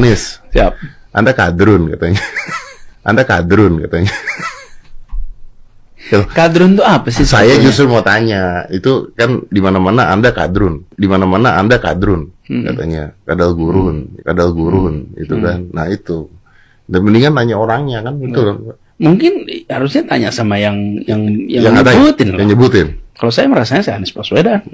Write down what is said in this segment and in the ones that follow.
Anies, Siap. Anda kadrun katanya. Anda kadrun katanya. Kadrun itu apa sih? Saya sebetulnya? justru mau tanya, itu kan di mana-mana Anda kadrun, di mana-mana Anda kadrun, Hmm. katanya, kadal gurun, kadal gurun, itu kan. Nah itu, dan mendingan nanya orangnya kan, itu Mungkin harusnya tanya sama yang yang yang, yang ada nyebutin yang lah. nyebutin. Kalau saya merasanya saya Anies Baswedan.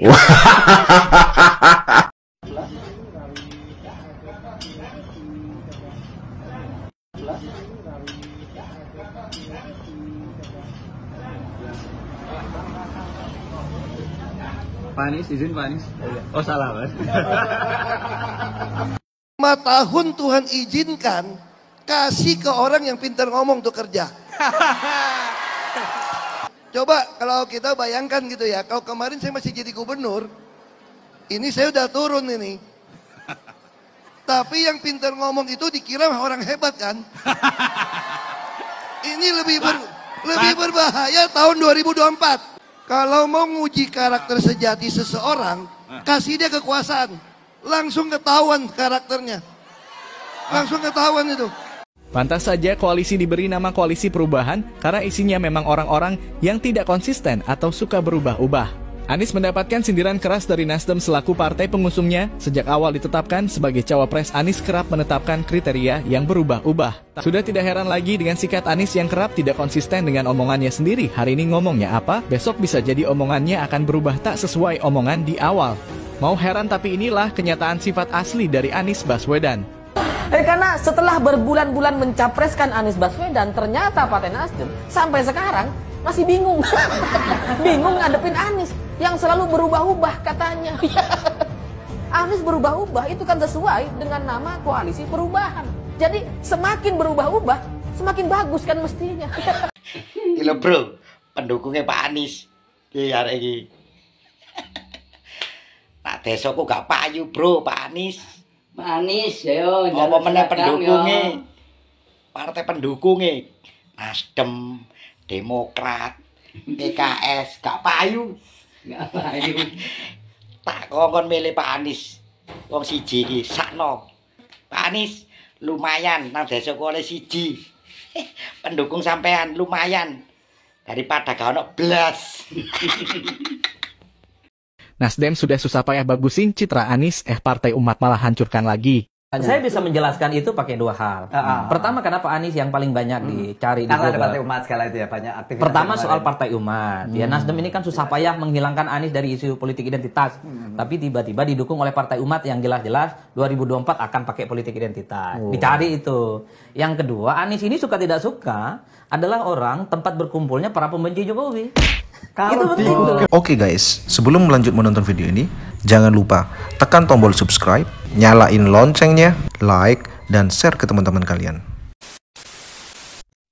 Pak Anies, izin Pak Anies. Oh salah mas. lima tahun Tuhan izinkan kasih ke orang yang pintar ngomong untuk kerja. Coba kalau kita bayangkan gitu ya, kalau kemarin saya masih jadi gubernur, ini saya udah turun ini. Tapi yang pintar ngomong itu dikira orang hebat kan? Ini lebih ber, lebih berbahaya tahun 2024. Kalau mau nguji karakter sejati seseorang, kasih dia kekuasaan. Langsung ketahuan karakternya. Langsung ketahuan itu. Pantas saja koalisi diberi nama koalisi perubahan karena isinya memang orang-orang yang tidak konsisten atau suka berubah-ubah. Anies mendapatkan sindiran keras dari Nasdem selaku partai pengusungnya. Sejak awal ditetapkan sebagai cawapres, Anies kerap menetapkan kriteria yang berubah-ubah. Sudah tidak heran lagi dengan sikap Anies yang kerap tidak konsisten dengan omongannya sendiri. Hari ini ngomongnya apa, besok bisa jadi omongannya akan berubah tak sesuai omongan di awal. Mau heran tapi inilah kenyataan sifat asli dari Anies Baswedan. Eh karena setelah berbulan-bulan mencapreskan Anies Baswedan, ternyata Partai Nasdem sampai sekarang masih bingung. bingung ngadepin Anies yang selalu berubah-ubah katanya. Anies berubah-ubah itu kan sesuai dengan nama koalisi perubahan. Jadi semakin berubah-ubah, semakin bagus kan mestinya. Gila bro, pendukungnya Pak Anies. Iya arek iki. Nak desa kok gak payu bro, Pak Anies. Manis yo, Apa meneh ya. pendukungnya? Partai pendukungnya. Nasdem, Demokrat, PKS, gak payu. Tak kongkon milih Pak Anies. Wong siji iki sakno. Pak Anies lumayan nang desa oleh siji. Pendukung sampean lumayan. Daripada gak ono blas. Nasdem sudah susah payah bagusin citra Anies, eh partai umat malah hancurkan lagi. Saya bisa menjelaskan itu pakai dua hal. Pertama kenapa Anies yang paling banyak dicari di Karena ada partai umat sekali itu ya banyak aktivitas. Pertama soal partai umat. Ya Nasdem ini kan susah payah menghilangkan Anies dari isu politik identitas. Tapi tiba-tiba didukung oleh partai umat yang jelas-jelas 2024 akan pakai politik identitas. Dicari itu. Yang kedua, Anies ini suka tidak suka adalah orang tempat berkumpulnya para pembenci Jokowi. Itu penting tuh. Oke guys, sebelum melanjut menonton video ini, jangan lupa tekan tombol subscribe, nyalain loncengnya, like, dan share ke teman-teman kalian.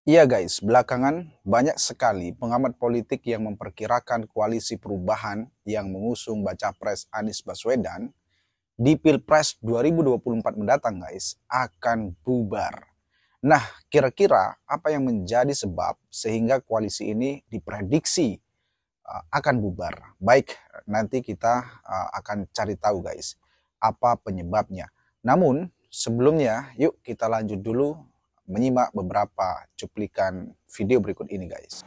Iya guys, belakangan banyak sekali pengamat politik yang memperkirakan koalisi perubahan yang mengusung baca pres Anies Baswedan di Pilpres 2024 mendatang guys akan bubar. Nah, kira-kira apa yang menjadi sebab sehingga koalisi ini diprediksi akan bubar? Baik, nanti kita uh, akan cari tahu guys apa penyebabnya. Namun, sebelumnya yuk kita lanjut dulu menyimak beberapa cuplikan video berikut ini guys.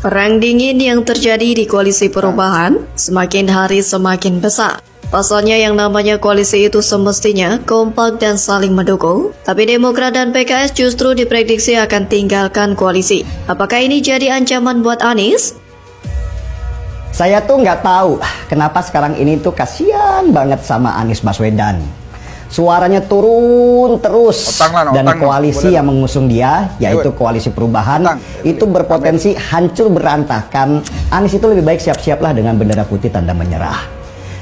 Perang dingin yang terjadi di koalisi perubahan semakin hari semakin besar. Pasalnya yang namanya koalisi itu semestinya kompak dan saling mendukung, tapi Demokrat dan PKS justru diprediksi akan tinggalkan koalisi. Apakah ini jadi ancaman buat Anies? Saya tuh nggak tahu kenapa sekarang ini tuh kasihan banget sama Anies Baswedan. Suaranya turun terus Otang lah, dan otang, koalisi boleh. yang mengusung dia yaitu koalisi perubahan Otang. itu berpotensi hancur berantakan. Anies itu lebih baik siap-siaplah dengan bendera putih tanda menyerah.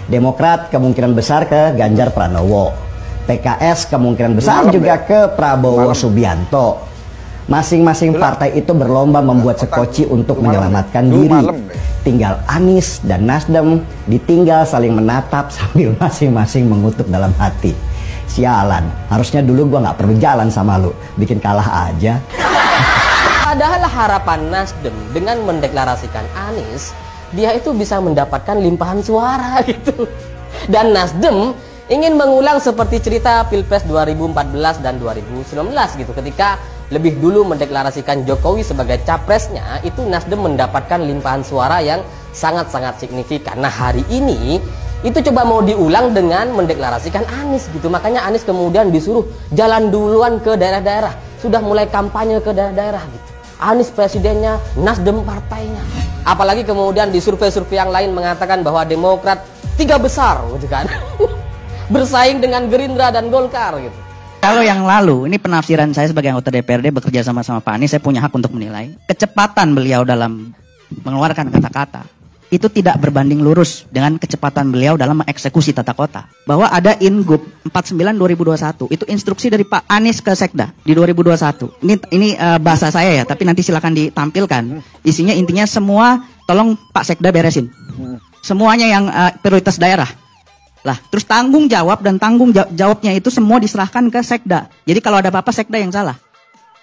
Demokrat kemungkinan besar ke Ganjar Pranowo. PKS kemungkinan besar Malam, juga ya? ke Prabowo Malam. Subianto. Masing-masing partai itu berlomba membuat sekoci untuk menyelamatkan ya? Dulu diri. ya? Tinggal Anies dan Nasdem ditinggal saling menatap sambil masing-masing mengutuk dalam hati. Sialan, harusnya dulu gua nggak perlu jalan sama lu, bikin kalah aja. Padahal harapan Nasdem dengan mendeklarasikan Anies, dia itu bisa mendapatkan limpahan suara gitu. Dan Nasdem ingin mengulang seperti cerita Pilpres 2014 dan 2019 gitu ketika lebih dulu mendeklarasikan Jokowi sebagai capresnya itu Nasdem mendapatkan limpahan suara yang sangat-sangat signifikan. Nah hari ini itu coba mau diulang dengan mendeklarasikan Anies gitu. Makanya Anies kemudian disuruh jalan duluan ke daerah-daerah. Sudah mulai kampanye ke daerah-daerah gitu. Anies presidennya, Nasdem partainya. Apalagi kemudian di survei-survei yang lain mengatakan bahwa Demokrat tiga besar gitu kan. Bersaing dengan Gerindra dan Golkar gitu. Kalau yang lalu, ini penafsiran saya sebagai anggota DPRD bekerja sama-sama Pak Anies, saya punya hak untuk menilai. Kecepatan beliau dalam mengeluarkan kata-kata itu tidak berbanding lurus dengan kecepatan beliau dalam mengeksekusi tata kota. Bahwa ada Ingup 49 2021 itu instruksi dari Pak Anies ke Sekda di 2021. Ini ini uh, bahasa saya ya, tapi nanti silakan ditampilkan. Isinya intinya semua tolong Pak Sekda beresin. Semuanya yang uh, prioritas daerah. Lah, terus tanggung jawab dan tanggung jawabnya itu semua diserahkan ke Sekda. Jadi kalau ada apa-apa Sekda yang salah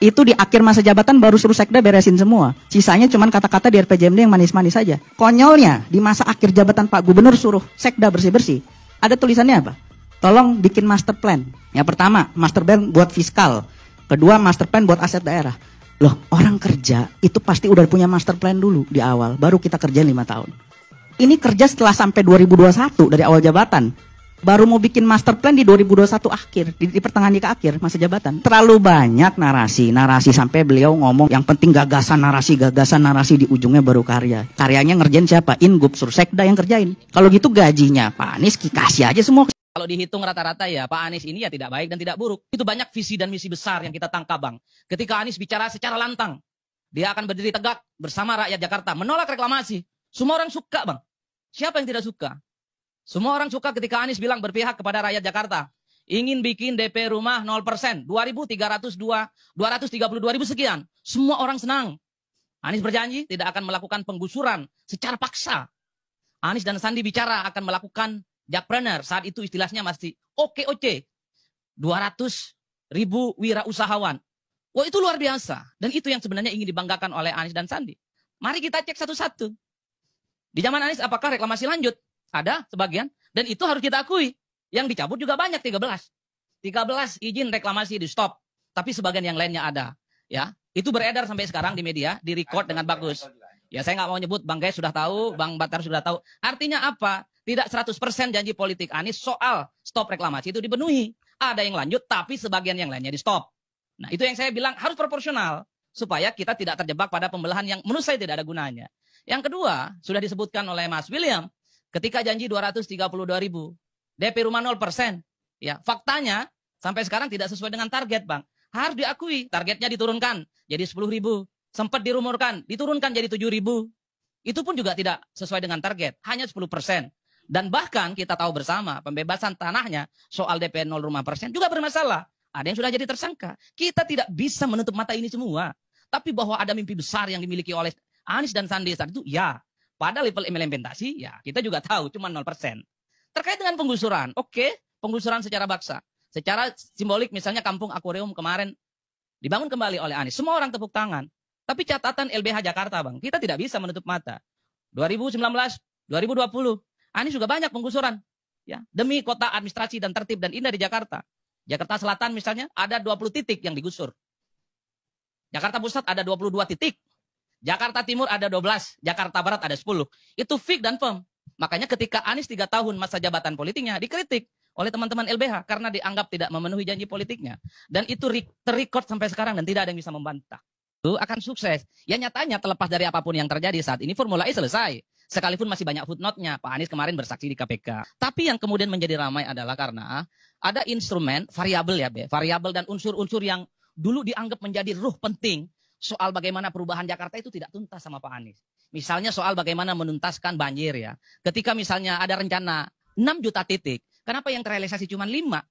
itu di akhir masa jabatan baru suruh sekda beresin semua. Sisanya cuma kata-kata di RPJMD yang manis-manis saja. Konyolnya di masa akhir jabatan Pak Gubernur suruh sekda bersih-bersih. Ada tulisannya apa? Tolong bikin master plan. Yang pertama, master plan buat fiskal. Kedua, master plan buat aset daerah. Loh, orang kerja itu pasti udah punya master plan dulu di awal, baru kita kerja lima tahun. Ini kerja setelah sampai 2021 dari awal jabatan baru mau bikin master plan di 2021 akhir, di, di pertengahan di ke akhir masa jabatan. Terlalu banyak narasi, narasi sampai beliau ngomong yang penting gagasan narasi, gagasan narasi di ujungnya baru karya. Karyanya ngerjain siapa? Ingup, Sursekda yang kerjain. Kalau gitu gajinya Pak Anies kasih aja semua. Kalau dihitung rata-rata ya Pak Anies ini ya tidak baik dan tidak buruk. Itu banyak visi dan misi besar yang kita tangkap Bang. Ketika Anies bicara secara lantang, dia akan berdiri tegak bersama rakyat Jakarta, menolak reklamasi. Semua orang suka Bang. Siapa yang tidak suka? Semua orang suka ketika Anies bilang berpihak kepada rakyat Jakarta. Ingin bikin DP rumah 0%, 2.302, 232 ribu sekian. Semua orang senang. Anies berjanji tidak akan melakukan penggusuran secara paksa. Anies dan Sandi bicara akan melakukan jakpreneur. Saat itu istilahnya masih oke-oke. 200 ribu wirausahawan. Wah itu luar biasa. Dan itu yang sebenarnya ingin dibanggakan oleh Anies dan Sandi. Mari kita cek satu-satu. Di zaman Anies apakah reklamasi lanjut? Ada sebagian. Dan itu harus kita akui. Yang dicabut juga banyak, 13. 13 izin reklamasi di stop. Tapi sebagian yang lainnya ada. Ya, Itu beredar sampai sekarang di media, di record dengan bagus. Ya saya nggak mau nyebut, Bang Gaya sudah tahu, Bang Batar sudah tahu. Artinya apa? Tidak 100% janji politik Anies soal stop reklamasi itu dipenuhi. Ada yang lanjut, tapi sebagian yang lainnya di stop. Nah itu yang saya bilang harus proporsional. Supaya kita tidak terjebak pada pembelahan yang menurut saya tidak ada gunanya. Yang kedua, sudah disebutkan oleh Mas William, Ketika janji 232 ribu, DP rumah 0 persen. Ya, faktanya sampai sekarang tidak sesuai dengan target, Bang. Harus diakui, targetnya diturunkan jadi 10 ribu. Sempat dirumorkan, diturunkan jadi 7 ribu. Itu pun juga tidak sesuai dengan target, hanya 10 persen. Dan bahkan kita tahu bersama, pembebasan tanahnya soal DP 0 rumah persen juga bermasalah. Ada yang sudah jadi tersangka. Kita tidak bisa menutup mata ini semua. Tapi bahwa ada mimpi besar yang dimiliki oleh Anies dan Sandi saat itu, ya. Pada level implementasi, ya kita juga tahu cuma 0%. Terkait dengan penggusuran, oke, okay, penggusuran secara baksa. Secara simbolik misalnya kampung akuarium kemarin dibangun kembali oleh Anies. Semua orang tepuk tangan. Tapi catatan LBH Jakarta, Bang, kita tidak bisa menutup mata. 2019, 2020, Anies juga banyak penggusuran. Ya, demi kota administrasi dan tertib dan indah di Jakarta. Jakarta Selatan misalnya ada 20 titik yang digusur. Jakarta Pusat ada 22 titik. Jakarta Timur ada 12, Jakarta Barat ada 10. Itu fix dan firm. Makanya ketika Anies tiga tahun masa jabatan politiknya dikritik oleh teman-teman LBH karena dianggap tidak memenuhi janji politiknya. Dan itu terrecord sampai sekarang dan tidak ada yang bisa membantah. Itu akan sukses. Ya nyatanya terlepas dari apa pun yang terjadi saat ini Formula E selesai. Sekalipun masih banyak footnote-nya. Pak Anies kemarin bersaksi di KPK. Tapi yang kemudian menjadi ramai adalah karena ada instrumen variabel ya, Be. Variabel dan unsur-unsur yang dulu dianggap menjadi ruh penting soal bagaimana perubahan Jakarta itu tidak tuntas sama Pak Anies. Misalnya soal bagaimana menuntaskan banjir ya. Ketika misalnya ada rencana 6 juta titik, kenapa yang terrealisasi cuma 5?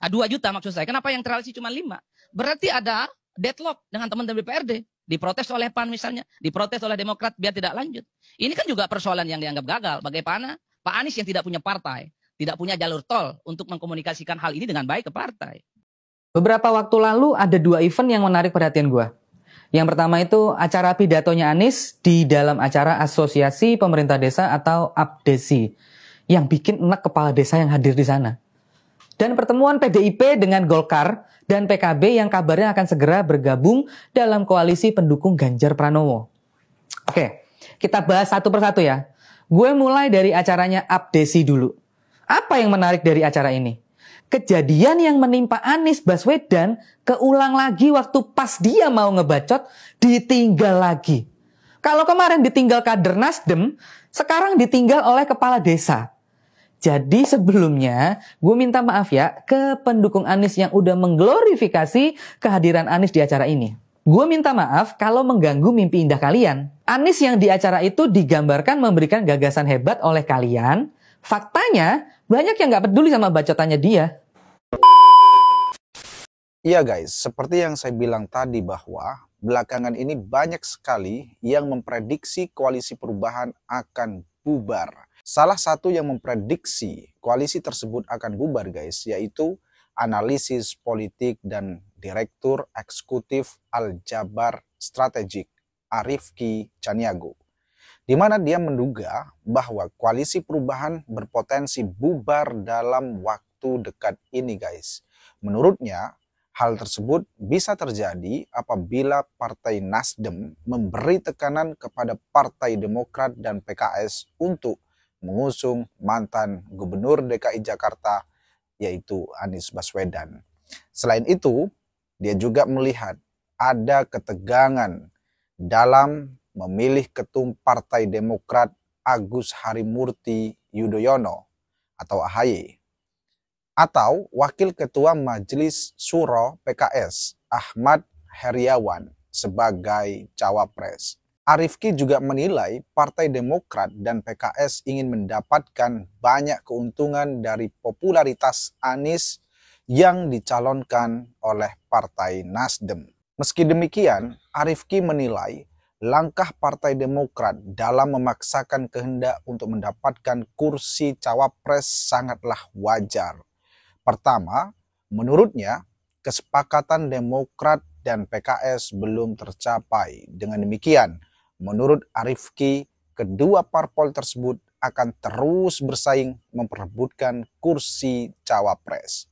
Ah, 2 juta maksud saya. Kenapa yang terrealisasi cuma 5? Berarti ada deadlock dengan teman-teman DPRD. Diprotes oleh PAN misalnya, diprotes oleh Demokrat biar tidak lanjut. Ini kan juga persoalan yang dianggap gagal. Bagaimana Pak Anies yang tidak punya partai, tidak punya jalur tol untuk mengkomunikasikan hal ini dengan baik ke partai. Beberapa waktu lalu ada dua event yang menarik perhatian gue. Yang pertama itu acara pidatonya Anies di dalam acara Asosiasi Pemerintah Desa atau APDESI yang bikin enak kepala desa yang hadir di sana. dan pertemuan PDIP dengan Golkar dan PKB yang kabarnya akan segera bergabung dalam koalisi pendukung Ganjar Pranowo. Oke, kita bahas satu persatu ya. Gue mulai dari acaranya Abdesi dulu. Apa yang menarik dari acara ini? Kejadian yang menimpa Anies Baswedan keulang lagi waktu pas dia mau ngebacot, ditinggal lagi. Kalau kemarin ditinggal kader Nasdem, sekarang ditinggal oleh kepala desa. Jadi sebelumnya gue minta maaf ya ke pendukung Anies yang udah mengglorifikasi kehadiran Anies di acara ini. Gue minta maaf kalau mengganggu mimpi indah kalian. Anies yang di acara itu digambarkan memberikan gagasan hebat oleh kalian. Faktanya banyak yang gak peduli sama bacotannya dia. Iya guys, seperti yang saya bilang tadi bahwa belakangan ini banyak sekali yang memprediksi koalisi perubahan akan bubar. Salah satu yang memprediksi koalisi tersebut akan bubar guys, yaitu analisis politik dan direktur eksekutif Al-Jabar Strategik Arifki Caniago. Di mana dia menduga bahwa koalisi perubahan berpotensi bubar dalam waktu dekat ini guys. Menurutnya, Hal tersebut bisa terjadi apabila Partai Nasdem memberi tekanan kepada Partai Demokrat dan PKS untuk mengusung mantan Gubernur DKI Jakarta yaitu Anies Baswedan. Selain itu, dia juga melihat ada ketegangan dalam memilih ketum Partai Demokrat Agus Harimurti Yudhoyono atau AHY atau Wakil Ketua Majelis Suro PKS Ahmad Heriawan sebagai cawapres. Arifki juga menilai Partai Demokrat dan PKS ingin mendapatkan banyak keuntungan dari popularitas Anies yang dicalonkan oleh Partai Nasdem. Meski demikian, Arifki menilai langkah Partai Demokrat dalam memaksakan kehendak untuk mendapatkan kursi cawapres sangatlah wajar Pertama, menurutnya kesepakatan Demokrat dan PKS belum tercapai. Dengan demikian, menurut Arifki, kedua parpol tersebut akan terus bersaing memperebutkan kursi cawapres.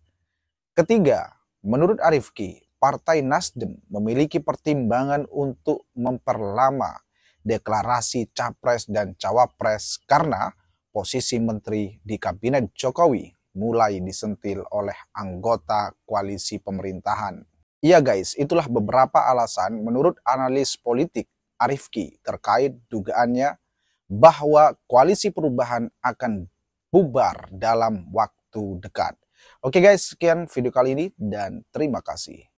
Ketiga, menurut Arifki, Partai Nasdem memiliki pertimbangan untuk memperlama deklarasi capres dan cawapres karena posisi menteri di kabinet Jokowi mulai disentil oleh anggota koalisi pemerintahan. Iya guys, itulah beberapa alasan menurut analis politik Arifki terkait dugaannya bahwa koalisi perubahan akan bubar dalam waktu dekat. Oke guys, sekian video kali ini dan terima kasih.